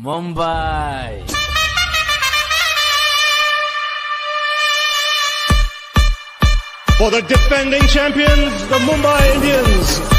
Mumbai. For the defending champions, the Mumbai Indians.